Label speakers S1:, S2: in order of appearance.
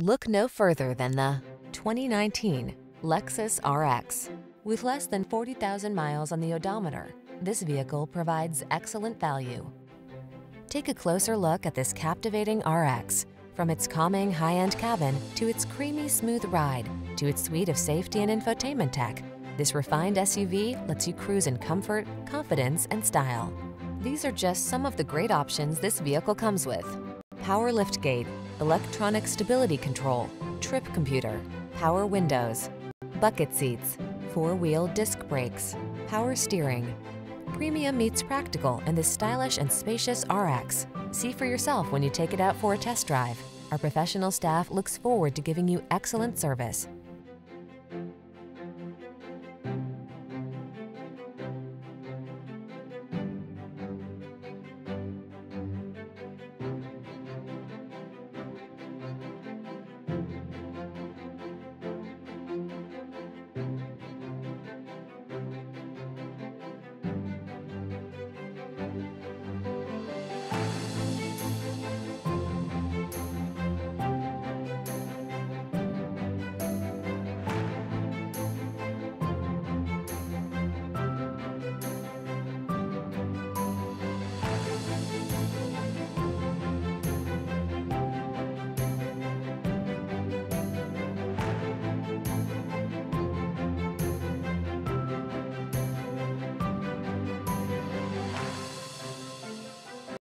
S1: Look no further than the 2019 Lexus RX. With less than 40,000 miles on the odometer, this vehicle provides excellent value. Take a closer look at this captivating RX. From its calming high-end cabin to its creamy smooth ride to its suite of safety and infotainment tech, this refined SUV lets you cruise in comfort, confidence, and style. These are just some of the great options this vehicle comes with. Power liftgate, electronic stability control, trip computer, power windows, bucket seats, four-wheel disc brakes, power steering. Premium meets practical in this stylish and spacious RX. See for yourself when you take it out for a test drive. Our professional staff looks forward to giving you excellent service.